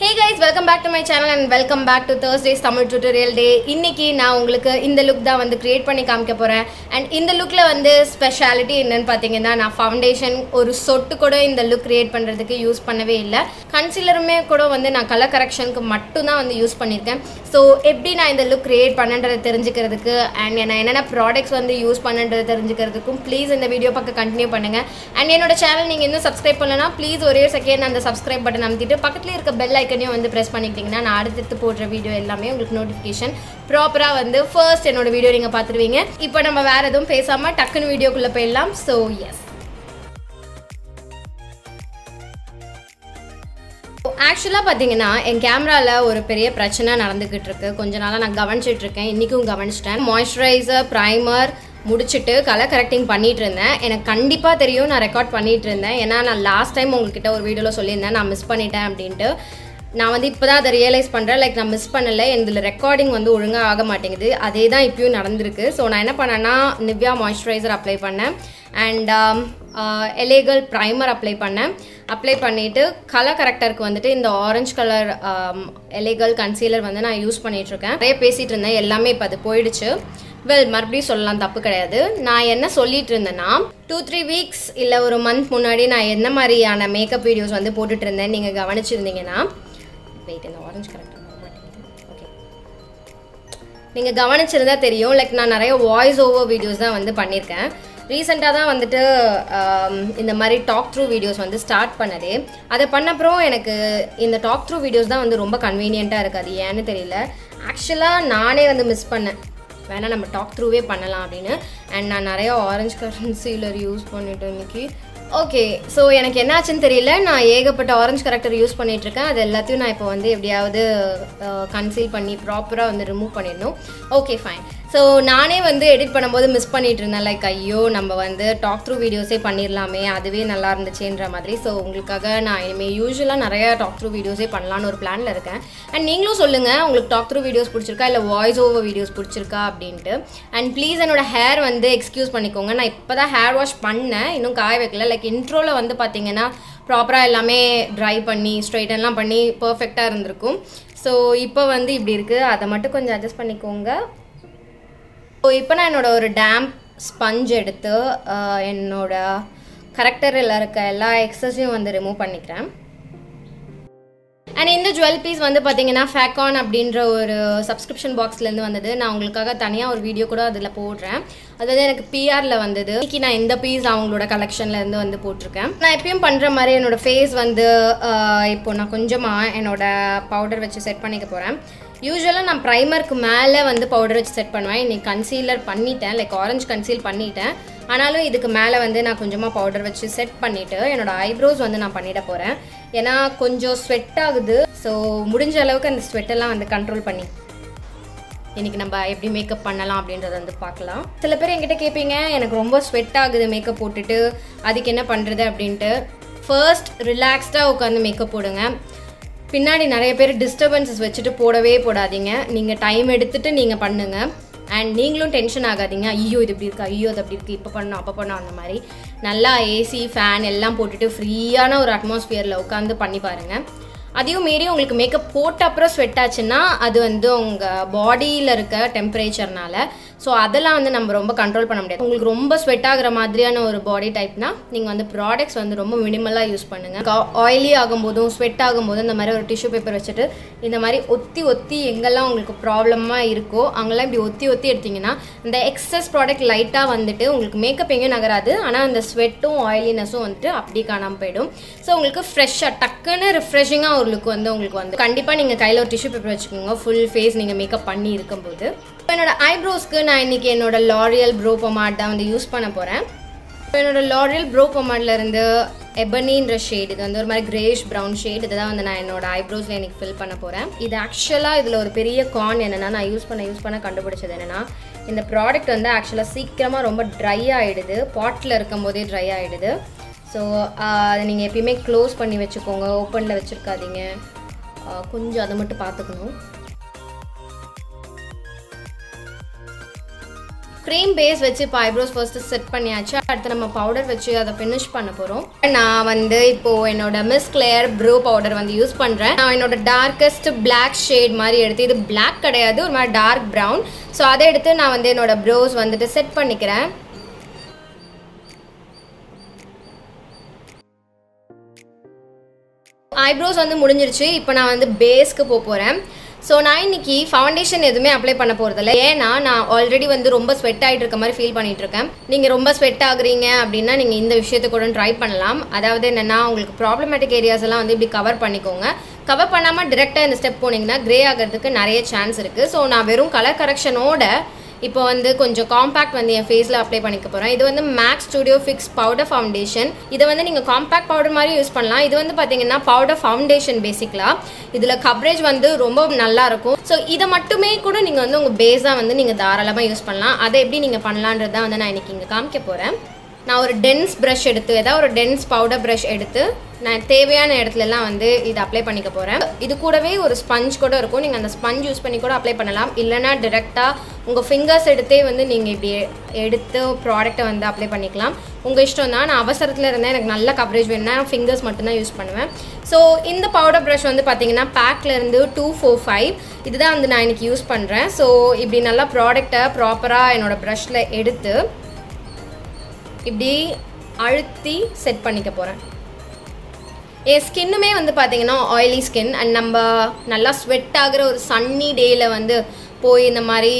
Hey guys welcome back to my channel and welcome back to Thursdays Tamil tutorial day இன்னைக்கு நான் உங்களுக்கு இந்த look தான் வந்து கிரியேட் பண்ணி காமிக்க போகிறேன் அண்ட் இந்த லுக்கில் வந்து ஸ்பெஷாலிட்டி என்னன்னு பார்த்தீங்கன்னா நான் ஃபவுண்டேஷன் ஒரு சொட்டு கூட இந்த லுக் கிரியேட் பண்ணுறதுக்கு யூஸ் பண்ணவே இல்லை. கன்சீலருமே கூட வந்து நான் கலர் கரெக்ஷனுக்கு மட்டும் தான் வந்து யூஸ் பண்ணியிருக்கேன். ஸோ எப்படி நான் இந்த லுக் கிரியேட் பண்ணன்றதை தெரிஞ்சுக்கிறதுக்கு அண்ட் நான் என்னென்ன ப்ராடக்ட்ஸ் வந்து யூஸ் பண்ணுன்றதை தெரிஞ்சுக்கிறதுக்கும் ப்ளீஸ் இந்த வீடியோ பக்கம் கண்டினியூ பண்ணுங்கள் அண்ட் என்னோட சேனல் நீங்கள் இன்னும் சப்ஸ்கிரைப் பண்ணலன்னா ப்ளீஸ் ஒரே செகண்ட் அந்த சப்ஸ்கிரைப் பட்டன் அமைத்திட்டு பக்கத்தில் இருக்க பெல் ஐக்கனையும் வந்து ப்ரெஸ் பண்ணிக்கிட்டிங்கன்னா நான் அடுத்தடுத்து போடுற வீடியோ எல்லாமே உங்களுக்கு நோட்டிஃபிகேஷன் ப்ராப்பராக வந்து ஃபர்ஸ்ட் என்னோட வீடியோ நீங்கள் பார்த்துருவீங்க. இப்போ நம்ம வேறு எதுவும் பேசாமல் டக்குன்னு வீடியோக்குள்ளே போயிடலாம். ஸோ எஸ் ஆக்சுவலாக பார்த்தீங்கன்னா என் கேமராவில் ஒரு பெரிய பிரச்சனை நடந்துக்கிட்டு இருக்கு. கொஞ்ச நாளாக நான் கவனிச்சிட்டு இருக்கேன். இன்றைக்கும் கவனிச்சிட்டேன். மாய்ஸ்சரைசர் ப்ரைமர் முடிச்சுட்டு கலர் கரெக்டிங் பண்ணிட்டு இருந்தேன். எனக்கு கண்டிப்பாக தெரியும் நான் ரெக்கார்ட் பண்ணிட்டு இருந்தேன். ஏன்னா நான் லாஸ்ட் டைம் உங்ககிட்ட ஒரு வீடியோவில் சொல்லியிருந்தேன். நான் மிஸ் பண்ணிட்டேன் அப்படின்ட்டு. நான் வந்து இப்போ தான் அதை ரியலைஸ் பண்ணுறேன் லைக் நான் மிஸ் பண்ணலை. இதில் ரெக்கார்டிங் வந்து ஒழுங்காக ஆக மாட்டேங்குது. அதே தான் இப்பயும் நடந்திருக்கு. ஸோ நான் என்ன பண்ணேன்னா நிவ்யா மாய்ஸ்சரைசர் அப்ளை பண்ணேன். அண்ட் எலேகல் ப்ரைமர் அப்ளை பண்ணேன். அப்ளை பண்ணிவிட்டு கலர் கரெக்டருக்கு வந்துட்டு இந்த ஆரஞ்சு கலர் எலேகல் கன்சீலர் வந்து நான் யூஸ் பண்ணிகிட்ருக்கேன் நிறைய பேசிகிட்டு இருந்தேன். எல்லாமே இப்போ அது போயிடுச்சு. வெல் மறுபடியும் சொல்லலாம். தப்பு கிடையாது. நான் என்ன சொல்லிட்டு இருந்தேன்னா டூ த்ரீ வீக்ஸ் இல்லை ஒரு மந்த் முன்னாடி நான் என்ன மாதிரியான மேக்கப் வீடியோஸ் வந்து போட்டுட்டு இருந்தேன். நீங்கள் கவனிச்சிருந்தீங்கன்னா வெயிட் இந்த ஆரஞ்சு கரெக்டாக ஓகே நீங்கள் கவனிச்சிருந்தா தெரியும். லைக் நான் நிறைய வாய்ஸ் ஓவர் வீடியோஸ் தான் வந்து பண்ணியிருக்கேன். ரீசெண்டாக தான் வந்துட்டு um, இந்த மாதிரி டாக் த்ரூ வீடியோஸ் வந்து ஸ்டார்ட் பண்ணது. அதை பண்ணப்புறம் எனக்கு இந்த டாக் த்ரூ வீடியோஸ் தான் வந்து ரொம்ப கன்வீனியண்ட்டாக இருக்குது அது ஏன்னு தெரியல. ஆக்சுவலாக நானே வந்து மிஸ் பண்ணேன். வேணால் நம்ம டாக் த்ரூவே பண்ணலாம் அப்படின்னு. அண்ட் நான் நிறைய ஆரஞ்சு கன்சீலர் யூஸ் பண்ணிட்டு இன்னைக்கு. ஓகே ஸோ எனக்கு என்னாச்சுன்னு தெரியல. நான் ஏகப்பட்ட ஆரஞ்சு கரெக்டர் யூஸ் பண்ணிட்டு இருக்கேன் அது எல்லாத்தையும் நான் இப்போ வந்து எப்படியாவது uh, கன்சீல் பண்ணி ப்ராப்பராக வந்து ரிமூவ் பண்ணிடணும். ஓகே ஃபைன் ஸோ நானே வந்து எடிட் பண்ணும்போது மிஸ் பண்ணிட்டு இருந்தேன் லைக் ஐயோ நம்ம வந்து டாக் த்ரூ வீடியோஸே பண்ணிடலாமே அதுவே நல்லா இருந்துச்சுன்ற மாதிரி. ஸோ உங்களுக்காக நான் இனிமேல் யூஸ்வலாக நிறைய டாக் த்ரூ வீடியோஸே பண்ணலான்னு ஒரு பிளானில் இருக்கேன். அண்ட் நீங்களும் சொல்லுங்கள் உங்களுக்கு டாக் த்ரூ வீடியோஸ் பிடிச்சிருக்கா? இல்லை வாய்ஸ் ஓவர் வீடியோஸ் பிடிச்சிருக்கா? அப்படின்ட்டு. அண்ட் ப்ளீஸ் என்னோட ஹேர் வந்து எக்ஸ்கியூஸ் பண்ணிக்கோங்க. நான் இப்போ தான் ஹேர் வாஷ் பண்ணேன். இன்னும் காய வைக்கல. லைக் இன்ட்ரோவில் வந்து பார்த்தீங்கன்னா ப்ராப்பராக எல்லாமே ட்ரை பண்ணி ஸ்ட்ரைட்டன்லாம் பண்ணி பர்ஃபெக்டாக இருந்திருக்கும். ஸோ இப்போ வந்து இப்படி இருக்குது அதை மட்டும் கொஞ்சம் அட்ஜஸ்ட் பண்ணிக்கோங்க. ஸோ இப்போ நான் என்னோட ஒரு டேம்ப் ஸ்பஞ்ச் எடுத்து என்னோட கரெக்டரில் இருக்க எல்லா எக்ஸஸையும் வந்து ரிமூவ் பண்ணிக்கிறேன். அண்ட் இந்த ஜுவல் பீஸ் வந்து பார்த்தீங்கன்னா ஃபேக்கான் அப்படின்ற ஒரு சப்ஸ்கிரிப்ஷன் பாக்ஸ்லேருந்து வந்தது. நான் உங்களுக்காக தனியாக ஒரு வீடியோ கூட அதில் போடுறேன். அதாவது எனக்கு பிஆரில் வந்தது. இன்னைக்கு நான் இந்த பீஸ் அவங்களோட கலெக்ஷன்லேருந்து வந்து போட்டிருக்கேன். நான் எப்பயும் பண்ணுற மாதிரி என்னோட ஃபேஸ் வந்து இப்போ நான் கொஞ்சமாக என்னோட பவுடர் வச்சு செட் பண்ணிக்க போகிறேன் யூஸ்வலாக நான் ப்ரைமருக்கு மேலே வந்து பவுடர் வச்சு செட் பண்ணுவேன். இன்னைக்கு கன்சீலர் பண்ணிட்டேன். லைக் ஆரஞ்சு கன்சீல் பண்ணிட்டேன். ஆனாலும் இதுக்கு மேலே வந்து நான் கொஞ்சமாக பவுடர் வச்சு செட் பண்ணிவிட்டு என்னோடய ஐப்ரோஸ் வந்து நான் பண்ணிட போகிறேன் ஏன்னா கொஞ்சம் ஸ்வெட் ஆகுது. ஸோ முடிஞ்ச அளவுக்கு அந்த ஸ்வெட்டெல்லாம் வந்து கண்ட்ரோல் பண்ணி இன்றைக்கி நம்ம எப்படி மேக்கப் பண்ணலாம் அப்படின்றத வந்து பார்க்கலாம். சில பேர் என்கிட்ட கேட்பீங்க எனக்கு ரொம்ப ஸ்வெட் ஆகுது மேக்கப் போட்டுட்டு. அதுக்கு என்ன பண்ணுறது அப்படின்ட்டு. ஃபர்ஸ்ட் ரிலாக்ஸ்டாக உட்காந்து மேக்கப் போடுங்க. பின்னாடி நிறைய பேர் டிஸ்டர்பன்சஸ் வச்சுட்டு போடவே போடாதீங்க. நீங்கள் டைம் எடுத்துட்டு நீங்கள் பண்ணுங்கள் அண்ட் நீங்களும் டென்ஷன் ஆகாதீங்க. ஐயோ இது இப்படி இருக்கு? ஐயோ இது அப்படி இருக்கு. இப்போ பண்ணோம் அப்போ பண்ணோம் அந்த மாதிரி. நல்லா ஏசி ஃபேன் எல்லாம் போட்டுட்டு ஃப்ரீயான ஒரு அட்மாஸ்பியரில் உட்காந்து பண்ணி பாருங்கள் அதையும் மீறி உங்களுக்கு மேக்கப் போட்ட அப்புறம் ஸ்வெட் ஆச்சுன்னா அது வந்து உங்கள் பாடியில் இருக்க டெம்பரேச்சர்னால ஸோ அதெல்லாம் வந்து நம்ம ரொம்ப கண்ட்ரோல் பண்ண முடியாது. உங்களுக்கு ரொம்ப ஸ்வெட் ஆகுற மாதிரியான ஒரு பாடி டைப்னா நீங்கள் வந்து ப்ராடக்ட்ஸ் வந்து ரொம்ப மினிமலாக யூஸ் பண்ணுங்கள் ஆயிலி ஆகும்போதும் ஸ்வெட் ஆகும்போதும் இந்த மாதிரி ஒரு டிஷ்யூ பேப்பர் வச்சுட்டு இந்த மாதிரி ஒத்தி ஒத்தி எங்கெல்லாம் உங்களுக்கு ப்ராப்ளமாக இருக்கோ அங்கெல்லாம் இப்படி ஒத்தி ஒத்தி எடுத்தீங்கன்னா இந்த எக்ஸஸ் ப்ராடக்ட் லைட்டாக வந்துட்டு உங்களுக்கு மேக்கப் எங்கேயும் நகராது. ஆனால் அந்த ஸ்வெட்டும் ஆயிலினஸும் வந்துட்டு அப்படி காணாமல் போயிடும். ஸோ உங்களுக்கு ஃப்ரெஷ்ஷாக டக்குன்னு ரிஃப்ரெஷிங்காக ஒரு லுக் வந்து உங்களுக்கு வந்து கண்டிப்பாக நீங்கள் கையில் ஒரு டிஷ்யூ பேப்பர் வச்சுக்கோங்க. ஃபுல் ஃபேஸ் நீங்கள் மேக்கப் பண்ணி இருக்கும்போது. இப்போ என்னோட ஐப்ரோஸ்க்கு நான் இன்னைக்கு என்னோட லாரியல் ப்ரோ பொமாட் தான் வந்து யூஸ் பண்ண போகிறேன் இப்போ என்னோட லாரியல் ப்ரோ பொமாட்லேருந்து எபனின்ற ஷேட் இது வந்து ஒரு மாதிரி கிரேஷ் ப்ரௌன் ஷேட் இதுதான் வந்து நான் என்னோட ஐப்ரோஸில் எனக்கு ஃபில் பண்ண போகிறேன் இது ஆக்சுவலாக இதில் ஒரு பெரிய கான் என்னென்னா நான் யூஸ் பண்ண யூஸ் பண்ண கண்டுபிடிச்சது என்னென்னா இந்த ப்ராடக்ட் வந்து ஆக்சுவலாக சீக்கிரமாக ரொம்ப ட்ரை ஆகிடுது பாட்டில் இருக்கும் போதே ட்ரை ஆகிடுது ஸோ அதை நீங்கள் எப்பயுமே க்ளோஸ் பண்ணி வச்சுக்கோங்க. ஓப்பனில் வச்சுருக்காதீங்க. கொஞ்சம் அதை மட்டும் பார்த்துக்கணும். க்ரீம் பேஸ் வச்சு இப்போ ஐப்ரோஸ் ஃபர்ஸ்ட் செட் பண்ணியாச்சு. அடுத்து நம்ம பவுடர் வச்சு அதை ஃபினிஷ் பண்ண போகிறோம் நான் வந்து இப்போது என்னோட மிஸ் கிளியர் ப்ரூ பவுடர் வந்து யூஸ் பண்ணுறேன் நான் என்னோட டார்க்கஸ்ட் பிளாக் ஷேட் மாதிரி எடுத்து இது பிளாக் கிடையாது ஒரு மாதிரி டார்க் ப்ரௌன் ஸோ அதை எடுத்து நான் வந்து என்னோட ப்ரோஸ் வந்துட்டு செட் பண்ணிக்கிறேன். ஐப்ரோஸ் வந்து முடிஞ்சிருச்சு. இப்போ நான் வந்து பேஸ்க்கு போக போகிறேன் ஸோ நான் இன்னைக்கு ஃபவுண்டேஷன் எதுவுமே அப்ளை பண்ண போகிறதில்ல ஏன்னா நான் ஆல்ரெடி வந்து ரொம்ப ஸ்வெட் ஆகிட்டு இருக்க மாதிரி ஃபீல் பண்ணிட்டு இருக்கேன். நீங்கள் ரொம்ப ஸ்வெட் ஆகுறீங்க அப்படின்னா நீங்கள் இந்த விஷயத்தை கூட ட்ரை பண்ணலாம். அதாவது என்னென்னா உங்களுக்கு ப்ராப்ளமேட்டிக் ஏரியாஸ் எல்லாம் வந்து இப்படி கவர் பண்ணிக்கோங்க. கவர் பண்ணாமல் டிரெக்டாக இந்த ஸ்டெப் போனீங்கன்னா க்ரே ஆகிறதுக்கு நிறைய சான்ஸ் இருக்குது ஸோ நான் வெறும் கலர் கரெக்ஷனோட இப்போ வந்து கொஞ்சம் காம்பேக்ட் வந்து என் ஃபேஸில் அப்ளை பண்ணிக்க போகிறேன் இது வந்து Mac's studio fix powder foundation இதை வந்து நீங்கள் காம்பேக்ட் பவுடர் மாதிரி யூஸ் பண்ணலாம். இது வந்து பார்த்தீங்கன்னா பவுடர் ஃபவுண்டேஷன் பேசிக்கலாம் இதில் கவரேஜ் வந்து ரொம்ப நல்லா இருக்கும். ஸோ இதை மட்டுமே கூட நீங்கள் வந்து உங்கள் பேஸாக வந்து நீங்கள் தாராளமாக யூஸ் பண்ணலாம். அதை எப்படி நீங்கள் பண்ணலான்றதை வந்து நான் இன்றைக்கி இங்கே காமிக்க போகிறேன் நான் ஒரு டென்ஸ் ப்ரஷ் எடுத்து ஏதாவது ஒரு டென்ஸ் பவுடர் ப்ரஷ் எடுத்து நான் தேவையான இடத்துலலாம் வந்து இது அப்ளை பண்ணிக்க போகிறேன் இது கூடவே ஒரு ஸ்பஞ்ச் கூட இருக்கும். நீங்கள் அந்த ஸ்பஞ்ச் யூஸ் பண்ணி கூட அப்ளை பண்ணலாம். இல்லைனா டிரெக்டாக உங்கள் ஃபிங்கர்ஸ் எடுத்தே வந்து நீங்கள் இப்படி எடுத்து ப்ராடக்ட்டை வந்து அப்ளை பண்ணிக்கலாம். உங்கள் இஷ்டம் தான். நான் அவசரத்தில் இருந்தேன். எனக்கு நல்ல கவரேஜ் வேணும்னா ஃபிங்கர்ஸ் மட்டும்தான் யூஸ் பண்ணுவேன். ஸோ இந்த பவுடர் ப்ரஷ் வந்து பார்த்தீங்கன்னா பேக்லேருந்து டூ ஃபோர் ஃபைவ் இதுதான் வந்து நான் இன்னைக்கு யூஸ் பண்ணுறேன் ஸோ இப்படி நல்லா ப்ராடக்டை ப்ராப்பராக என்னோடய ப்ரஷில் எடுத்து இப்படி அழுத்தி செட் பண்ணிக்க போகிறேன் என் ஸ்கின்னுமே வந்து பார்த்தீங்கன்னா ஆயிலி ஸ்கின் அண்ட் நம்ம நல்லா ஸ்வெட் ஆகிற ஒரு சன்னி டேயில் வந்து போய் இந்த மாதிரி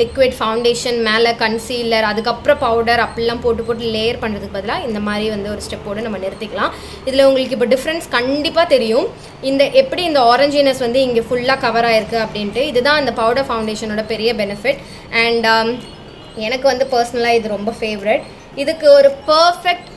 லிக்விட் ஃபவுண்டேஷன் மேலே கன்சீலர் அதுக்கப்புறம் பவுடர் அப்படிலாம் போட்டு போட்டு லேயர் பண்ணுறதுக்கு பதிலாக இந்த மாதிரி வந்து ஒரு ஸ்டெப்போடு நம்ம நிறுத்திக்கலாம். இதில் உங்களுக்கு இப்போ டிஃப்ரென்ஸ் கண்டிப்பாக தெரியும். இந்த எப்படி இந்த ஆரஞ்சினஸ் வந்து இங்கே ஃபுல்லாக கவர் ஆயிருக்கு அப்படின்ட்டு இதுதான் இந்த பவுடர் ஃபவுண்டேஷனோட பெரிய பெனிஃபிட் அண்ட் எனக்கு வந்து பர்சனலாக இது ரொம்ப ஃபேவரட் இதுக்கு ஒரு பர்ஃபெக்ட்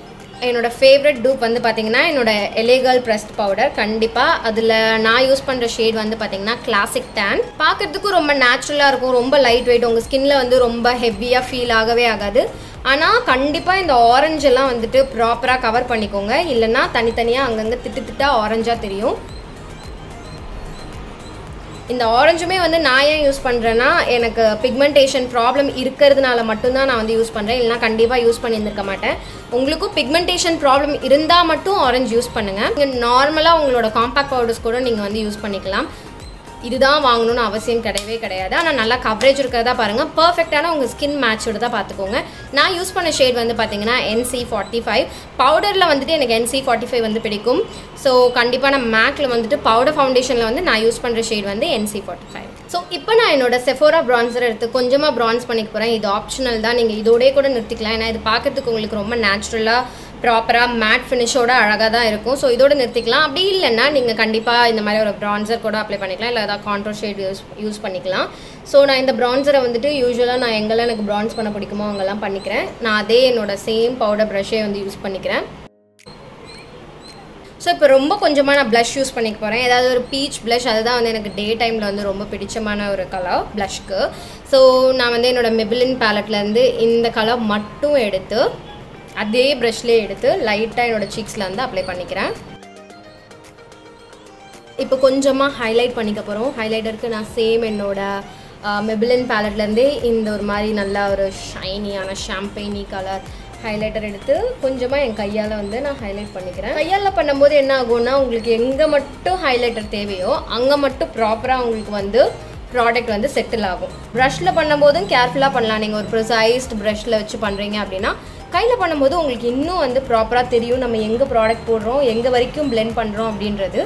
என்னோட ஃபேவரட் டூப் வந்து பார்த்தீங்கன்னா என்னோட எலேகல் ப்ரெஸ்ட் பவுடர் கண்டிப்பாக அதில் நான் யூஸ் பண்ணுற ஷேட் வந்து பார்த்தீங்கன்னா கிளாசிக் டேன் பார்க்குறதுக்கும் ரொம்ப நேச்சுரலாக இருக்கும் ரொம்ப லைட் வெயிட் உங்கள் ஸ்கின்ல வந்து ரொம்ப ஹெவியாக ஃபீல் ஆகவே ஆகாது. ஆனால் கண்டிப்பாக இந்த ஆரஞ்செல்லாம் வந்துட்டு ப்ராப்பராக கவர் பண்ணிக்கோங்க. இல்லைன்னா தனித்தனியாக அங்கங்கே திட்டு திட்டா ஆரஞ்சாக தெரியும். இந்த ஆரஞ்சுமே வந்து நான் ஏன் யூஸ் பண்ணுறேன்னா எனக்கு பிக்மெண்டேஷன் ப்ராப்ளம் இருக்கிறதுனால மட்டும்தான் நான் வந்து யூஸ் பண்ணுறேன் இல்லைனா கண்டிப்பாக யூஸ் பண்ணியிருந்திருக்க மாட்டேன். உங்களுக்கும் பிக்மெண்டேஷன் ப்ராப்ளம் இருந்தால் மட்டும் ஆரஞ்சு யூஸ் பண்ணுங்கள் நீங்கள் நார்மலாக உங்களோட காம்பேக்ட் பவுடர்ஸ் கூட நீங்கள் வந்து யூஸ் பண்ணிக்கலாம். இதுதான் வாங்கணும்னு அவசியம் கிடையவே கிடையாது. ஆனால் நல்லா கவரேஜ் இருக்கிறதா பாருங்கள் பர்ஃபெக்டான உங்கள் ஸ்கின் மேட்சோட தான் பார்த்துக்கோங்க. நான் யூஸ் பண்ண ஷேட் வந்து பார்த்தீங்கன்னா என்சி ஃபார்ட்டி ஃபைவ் பவுடரில் வந்துட்டு எனக்கு என்சி ஃபார்ட்டி ஃபைவ் வந்து பிடிக்கும். ஸோ கண்டிப்பாக நான் மேக்கில் வந்துட்டு பவுடர் ஃபவுண்டேஷனில் வந்து நான் யூஸ் பண்ணுற ஷேட் வந்து என்சி ஃபார்ட்டி ஃபைவ் ஸோ இப்போ நான் என்னோட செஃபோரா ப்ரான்சர் எடுத்து கொஞ்சமாக ப்ரான்ஸ் பண்ணிக்க போகிறேன் இது ஆப்ஷனல் தான். நீங்கள் இதோடய கூட நிறுத்திக்கலாம். ஏன்னா இது பார்க்கறதுக்கு உங்களுக்கு ரொம்ப நேச்சுரலாக ப்ராப்பராக மேட் ஃபினிஷோட அழகாக தான் இருக்கும். ஸோ இதோட நிறுத்திக்கலாம். அப்படி இல்லைன்னா நீங்கள் கண்டிப்பாக இந்த மாதிரி ஒரு ப்ரான்சர் கூட அப்ளை பண்ணிக்கலாம். இல்லை ஏதாவது கான்ட்ரோ ஷேட் யூஸ் யூஸ் பண்ணிக்கலாம். ஸோ நான் இந்த ப்ரான்சரை வந்துட்டு யூஸ்வலாக நான் எங்கெல்லாம் எனக்கு ப்ரான்ஸ் பண்ண பிடிக்குமோ அங்கெல்லாம் பண்ணிக்கிறேன். நான் அதே என்னோட சேம் பவுடர் ப்ரஷ்ஷே வந்து யூஸ் பண்ணிக்கிறேன். ஸோ இப்போ ரொம்ப கொஞ்சமாக நான் ப்ளஷ் யூஸ் பண்ணிக்க போகிறேன் ஏதாவது ஒரு பீச் ப்ளஷ் அதுதான் வந்து எனக்கு டே டைமில் வந்து ரொம்ப பிடிச்சமான ஒரு கலர் ப்ளஷ்க்கு ஸோ நான் வந்து என்னோடய மெபிலின் பேலட்லேருந்து இந்த கலர் மட்டும் எடுத்து அதே ப்ரஷ்லேயே எடுத்து லைட்டாக என்னோடய சீக்ஸில் வந்து அப்ளை பண்ணிக்கிறேன். இப்போ கொஞ்சமாக ஹைலைட் பண்ணிக்க போகிறோம் ஹைலைட்டருக்கு நான் சேம் என்னோடய மெபிலின் பேலட்லேருந்தே இந்த ஒரு மாதிரி நல்லா ஒரு ஷைனியான ஷாம்பெயினி கலர் ஹைலைட்டர் எடுத்து கொஞ்சமாக என் கையால் வந்து நான் ஹைலைட் பண்ணிக்கிறேன். கையால் பண்ணும்போது என்ன ஆகும்னா உங்களுக்கு எங்கே மட்டும் ஹைலைட்டர் தேவையோ அங்கே மட்டும் ப்ராப்பராக உங்களுக்கு வந்து ப்ராடக்ட் வந்து செட்டில் ஆகும். ப்ரஷில் பண்ணும்போதும் கேர்ஃபுல்லாக பண்ணலாம். நீங்கள் ஒரு ப்ரிசைஸ்ட் ப்ரஷில் வச்சு பண்ணுறீங்க அப்படின்னா கையில் பண்ணும்போது உங்களுக்கு இன்னும் வந்து ப்ராப்பராக தெரியும் நம்ம எங்கே ப்ராடக்ட் போடுறோம் எங்கே வரைக்கும் பிளெண்ட் பண்ணுறோம் அப்படின்றது.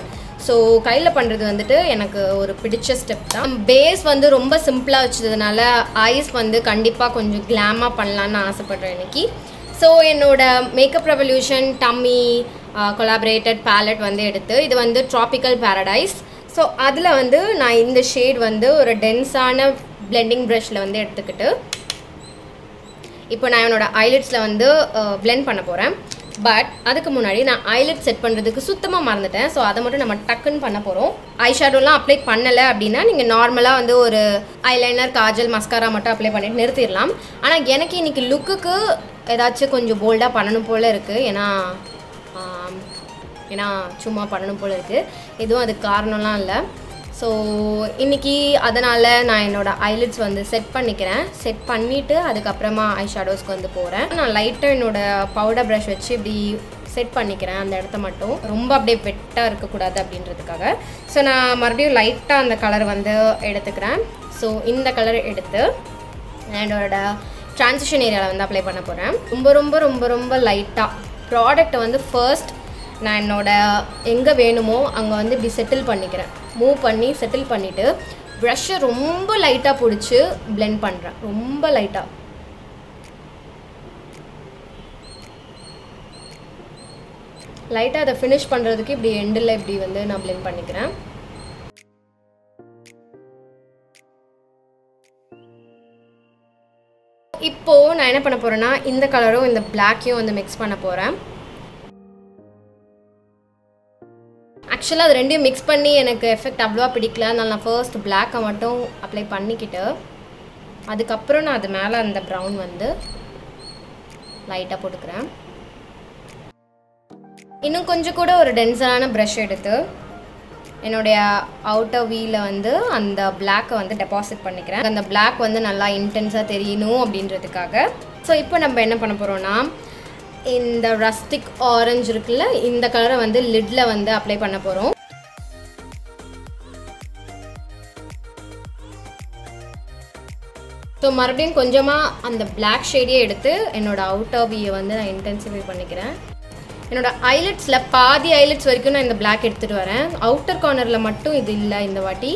ஸோ கையில் பண்ணுறது வந்துட்டு எனக்கு ஒரு பிடிச்ச ஸ்டெப் தான். பேஸ் வந்து ரொம்ப சிம்பிளாக வச்சதுனால ஐஸ் வந்து கண்டிப்பாக கொஞ்சம் கிளாமாக பண்ணலான்னு ஆசைப்பட்றேன் இன்னைக்கு. ஸோ என்னோட makeup revolution Tammi collaborated palette வந்து எடுத்து இது வந்து ட்ராபிக்கல் பேரடைஸ் ஸோ அதில் வந்து நான் இந்த ஷேட் வந்து ஒரு டென்ஸான பிளெண்டிங் ப்ரஷில் வந்து எடுத்துக்கிட்டு இப்போ நான் என்னோடய ஐலிட்ஸில் வந்து பிளெண்ட் பண்ண போகிறேன் பட் அதுக்கு முன்னாடி நான் ஐலிட் செட் பண்ணுறதுக்கு சுத்தமாக மறந்துட்டேன். ஸோ அதை மட்டும் நம்ம டக்குன்னு பண்ண போகிறோம் ஐ ஷேடோலாம் அப்ளை பண்ணலை அப்படின்னா நீங்கள் நார்மலாக வந்து ஒரு ஐலைனர் காஜல் மஸ்காரா மட்டும் அப்ளை பண்ணிட்டு நிறுத்திடலாம். ஆனால் எனக்கு இன்னைக்கு லுக்குக்கு ஏதாச்சும் கொஞ்சம் போல்டாக பண்ணணும் போல் இருக்குது ஏன்னா ஏன்னா சும்மா பண்ணணும் போல் இருக்குது எதுவும் அதுக்கு காரணம்லாம் இல்லை. ஸோ இன்னைக்கு அதனால் நான் என்னோட ஐலிட்ஸ் வந்து செட் பண்ணிக்கிறேன். செட் பண்ணிவிட்டு அதுக்கப்புறமா ஐ ஷேடோஸ்க்கு வந்து போகிறேன் நான் லைட்டாக என்னோடய பவுடர் ப்ரஷ் வச்சு இப்படி செட் பண்ணிக்கிறேன் அந்த இடத்த மட்டும். ரொம்ப அப்படியே வெட்டாக இருக்கக்கூடாது அப்படின்றதுக்காக. ஸோ நான் மறுபடியும் லைட்டாக அந்த கலர் வந்து எடுத்துக்கிறேன். ஸோ இந்த கலர் எடுத்து என்னோட டிரான்சிஷன் ஏரியாவில் வந்து அப்ளை பண்ண போகிறேன் ரொம்ப ரொம்ப ரொம்ப ரொம்ப லைட்டாக ப்ராடக்ட்டை வந்து ஃபர்ஸ்ட் நான் என்னோடய எங்கே வேணுமோ அங்கே வந்து இப்படி செட்டில் பண்ணிக்கிறேன். மூவ் பண்ணி செட்டில் பண்ணிவிட்டு ப்ரஷ்ஷை ரொம்ப லைட்டாக பிடிச்சி ப்ளெண்ட் பண்ணுறேன் ரொம்ப லைட்டாக லைட்டாக அதை ஃபினிஷ் பண்ணுறதுக்கு இப்படி எண்டில் இப்படி வந்து நான் blend பண்ணிக்கிறேன். இப்போது நான் என்ன பண்ண போகிறேன்னா இந்த கலரும் இந்த பிளாக்கையும் வந்து மிக்ஸ் பண்ண போகிறேன் ஆக்சுவலாக அது ரெண்டையும் மிக்ஸ் பண்ணி எனக்கு எஃபெக்ட் அவ்வளோவா பிடிக்கல. அதனால் நான் ஃபர்ஸ்ட் பிளாக்கை மட்டும் அப்ளை பண்ணிக்கிட்டு அதுக்கப்புறம் நான் அது மேலே அந்த ப்ரௌன் வந்து லைட்டாக போட்டுக்கிறேன். இன்னும் கொஞ்சம் கூட ஒரு டென்சரான ப்ரஷ் எடுத்து என்னுடைய அவுட்டர் வீல வந்து அந்த பிளாக்கை வந்து டெபாசிட் பண்ணிக்கிறேன். அந்த பிளாக் வந்து நல்லா இன்டென்ஸாக தெரியணும் அப்படின்றதுக்காக. ஸோ இப்போ நம்ம என்ன பண்ண போகிறோம்னா இந்த ரஸ்டிக் ஆரஞ்சு இருக்குல்ல இந்த கலரை வந்து லிட்டில் வந்து அப்ளை பண்ண போகிறோம் ஸோ மறுபடியும் கொஞ்சமாக அந்த பிளாக் ஷேடியே எடுத்து என்னோட அவுட்டர் வியை வந்து நான் இன்டென்சிஃபை பண்ணிக்கிறேன். என்னோட ஐலட்ஸில் பாதி ஐலட்ஸ் வரைக்கும் நான் இந்த பிளாக் எடுத்துகிட்டு வரேன். அவுட்டர் கார்னரில் மட்டும் இது இல்லை இந்த வாட்டி.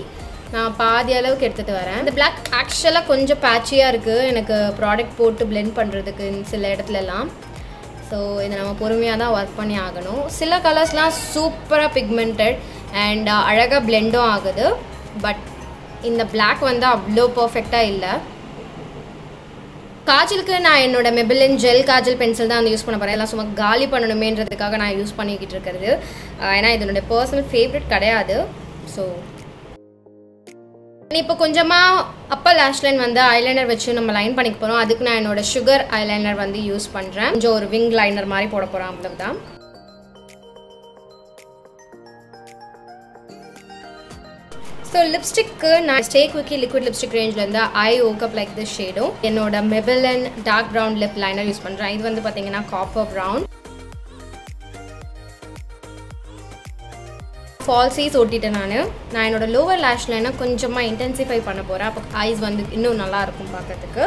நான் பாதி அளவுக்கு எடுத்துகிட்டு வரேன். இந்த பிளாக் ஆக்சுவலாக கொஞ்சம் பேட்சியாக இருக்குது எனக்கு ப்ராடக்ட் போட்டு பிளெண்ட் பண்ணுறதுக்கு சில இடத்துலலாம். ஸோ இதை நம்ம பொறுமையாக தான் ஒர்க் பண்ணி ஆகணும். சில கலர்ஸ்லாம் சூப்பராக பிக்மெண்டட் அண்ட் அழகாக பிளெண்டும் ஆகுது. பட் இந்த பிளாக் வந்து அவ்வளோ பர்ஃபெக்டாக இல்லை. காஜலுக்கு நான் என்னோட மெபிலின் ஜெல் காஜல் பென்சில் தான் வந்து யூஸ் பண்ண போகிறேன் எல்லாம் சும்மா காலி பண்ணணுமேன்றதுக்காக நான் யூஸ் பண்ணிக்கிட்டு இருக்கிறது. ஏன்னா இது பர்சனல் ஃபேவரட் கிடையாது. ஸோ இப்போ கொஞ்சமாக அப்பர் லேஷ் லைன் வந்து ஐலைனர் வச்சு நம்ம லைன் பண்ணிக்க போகிறோம் அதுக்கு நான் என்னோட சுகர் ஐலைனர் வந்து யூஸ் பண்ணுறேன் கொஞ்சம் ஒரு விங் லைனர் மாதிரி போட போகிறேன் அவ்வளவுதான். ஸோ லிப்ஸ்டிக்கு நான் ஸ்டே குவிக்கி லிக்விட் லிப்ஸ்டிக் ரேஞ்சிலேருந்து ஐ ஓக்கப் லைக் திஸ் ஷேடும் என்னோட Maybelline dark brown lip liner use பண்ணுறேன் இது வந்து பார்த்தீங்கன்னா காப்பர் ப்ரௌன் ஃபால்ஸைஸ் ஒட்டிட்டேன் நான். நான் என்னோட லோவர் லேஷ் லைனை கொஞ்சமாக இன்டென்சிஃபை பண்ண போகிறேன் அப்போ ஐஸ் வந்து இன்னும் நல்லா இருக்கும் பார்க்கறதுக்கு.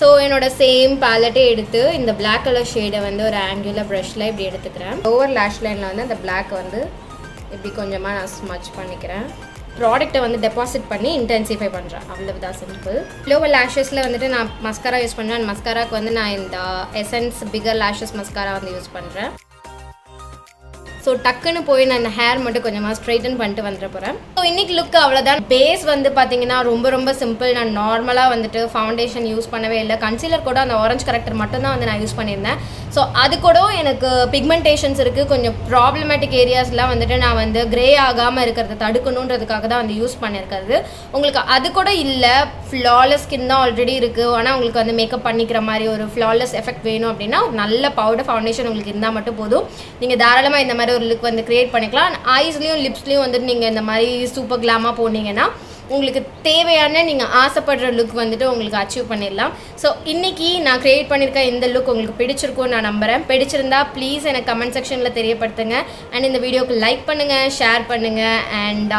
ஸோ என்னோட சேம் பேலட்டே எடுத்து இந்த பிளாக் கலர் ஷேடை வந்து ஒரு ஆங்குலர் ப்ரஷில் இப்படி எடுத்துக்கிறேன். லோவர் லேஷ் லைனில் வந்து அந்த பிளாக் வந்து இப்படி கொஞ்சமாக நான் ஸ்மச் பண்ணிக்கிறேன். ப்ராடக்ட்டை வந்து டெபாசிட் பண்ணி இன்டென்சிஃபை பண்ணுறேன் அவ்வளவுதான் சிம்பிள் லோவர் லேஷஸில் வந்துட்டு நான் மஸ்காரா யூஸ் பண்ணுறேன் மஸ்காராக்கு வந்து நான் இந்த எசன்ஸ் பிகர் லேஷஸ் மஸ்காரா வந்து யூஸ் பண்ணுறேன் ஸோ டக்குன்னு போய் நான் ஹேர் மட்டும் கொஞ்சமாக ஸ்ட்ரைட்டன் பண்ணிட்டு வந்துட போகிறேன் ஸோ இன்னைக்கு லுக் அவ்வளோதான் பேஸ் வந்து பார்த்தீங்கன்னா ரொம்ப ரொம்ப சிம்பிள் நான் நார்மலாக வந்துட்டு ஃபவுண்டேஷன் யூஸ் பண்ணவே இல்லை. கன்சீலர் கூட அந்த ஆரஞ்சு கரெக்டர் மட்டும் தான் வந்து நான் யூஸ் பண்ணியிருந்தேன். ஸோ அது கூட எனக்கு பிக்மெண்டேஷன்ஸ் இருக்குது கொஞ்சம் ப்ராப்ளமேட்டிக் ஏரியாஸ்லாம் வந்துட்டு நான் வந்து க்ரே ஆகாமல் இருக்கிறத தடுக்கணுன்றதுக்காக தான் வந்து யூஸ் பண்ணியிருக்கிறது. உங்களுக்கு அது கூட இல்லை ஃப்ளாலெஸ் ஸ்கின் தான் ஆல்ரெடி இருக்குது ஆனால் உங்களுக்கு வந்து மேக்கப் பண்ணிக்கிற மாதிரி ஒரு ஃப்ளாலெஸ் எஃபெக்ட் வேணும் அப்படின்னா ஒரு நல்ல பவுடர் ஃபவுண்டேஷன் உங்களுக்கு இருந்தால் மட்டும் போதும். நீங்கள் தாராளமாக இந்த மாதிரி ஒரு லுக் வந்து க்ரியேட் பண்ணிக்கலாம். ஐஸ்லேயும் லிப்ஸ்லேயும் வந்துட்டு நீங்கள் இந்த மாதிரி சூப்பர் கிளாமாக போனீங்கன்னா உங்களுக்கு தேவையான நீங்கள் ஆசைப்படுற லுக் வந்துட்டு உங்களுக்கு அச்சீவ் பண்ணிடலாம். ஸோ இன்றைக்கி நான் க்ரியேட் பண்ணியிருக்க இந்த லுக் உங்களுக்கு பிடிச்சிருக்கும் நான் நம்புகிறேன் பிடிச்சிருந்தா ப்ளீஸ் எனக்கு கமெண்ட் செக்ஷனில் தெரியப்படுத்துங்க. அண்ட் இந்த வீடியோக்கு லைக் பண்ணுங்கள் ஷேர் பண்ணுங்கள் அண்ட்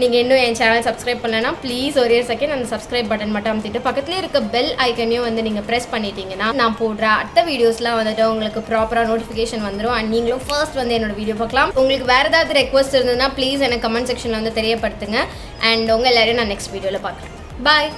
நீங்கள் இன்னும் என் சேனல் சப்ஸ்கிரைப் பண்ணலைன்னா ப்ளீஸ் ஒரே செகண்ட் அந்த சப்ஸ்கிரைப் பட்டன் மட்டும் அமுத்திட்டு பக்கத்துலேயே இருக்க பெல் ஐக்கனையும் வந்து நீங்கள் ப்ரெஸ் பண்ணிட்டீங்கன்னா நான் போடுற அடுத்த வீடியோஸ்லாம் வந்துட்டு உங்களுக்கு ப்ராப்பராக நோட்டிஃபிகேஷன் வந்துடும் அண்ட் நீங்களும் ஃபர்ஸ்ட் வந்து என்னோட வீடியோ பார்க்கலாம். உங்களுக்கு வேறு ஏதாவது ரெக்வஸ்ட் இருந்ததுன்னா ப்ளீஸ் எனக்கு கமெண்ட் செக்ஷனில் வந்து தெரியப்படுத்துங்க. அண்ட் உங்கள் எல்லோரையும் நான் நெக்ஸ்ட் வீடியோவில் பார்க்குறேன். பாய்